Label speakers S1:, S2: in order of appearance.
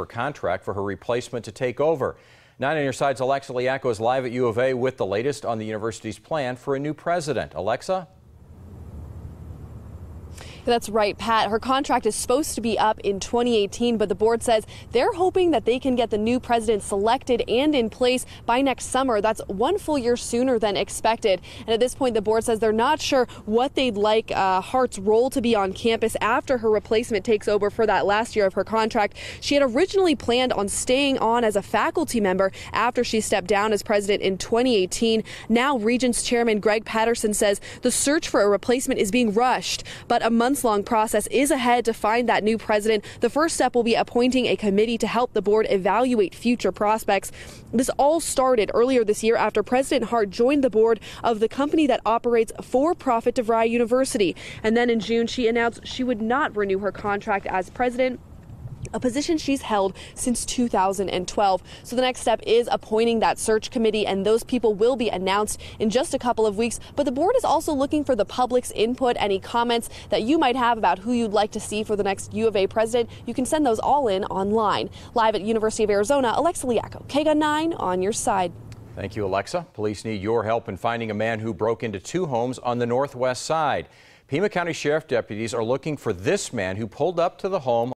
S1: her contract for her replacement to take over. Nine on your side's Alexa Liacco is live at U of A with the latest on the university's plan for a new president. Alexa?
S2: That's right, Pat. Her contract is supposed to be up in 2018, but the board says they're hoping that they can get the new president selected and in place by next summer. That's one full year sooner than expected. And at this point, the board says they're not sure what they'd like uh, Hart's role to be on campus after her replacement takes over for that last year of her contract. She had originally planned on staying on as a faculty member after she stepped down as president in 2018. Now, Regents Chairman Greg Patterson says the search for a replacement is being rushed, but a month months long process is ahead to find that new president. The first step will be appointing a committee to help the board evaluate future prospects. This all started earlier this year after President Hart joined the board of the company that operates for profit DeVry University. And then in June, she announced she would not renew her contract as president a position she's held since 2012. So the next step is appointing that search committee, and those people will be announced in just a couple of weeks. But the board is also looking for the public's input. Any comments that you might have about who you'd like to see for the next U of A president, you can send those all in online. Live at University of Arizona, Alexa Liacco, KGUN 9 on your side.
S1: Thank you, Alexa. Police need your help in finding a man who broke into two homes on the northwest side. Pima County Sheriff deputies are looking for this man who pulled up to the home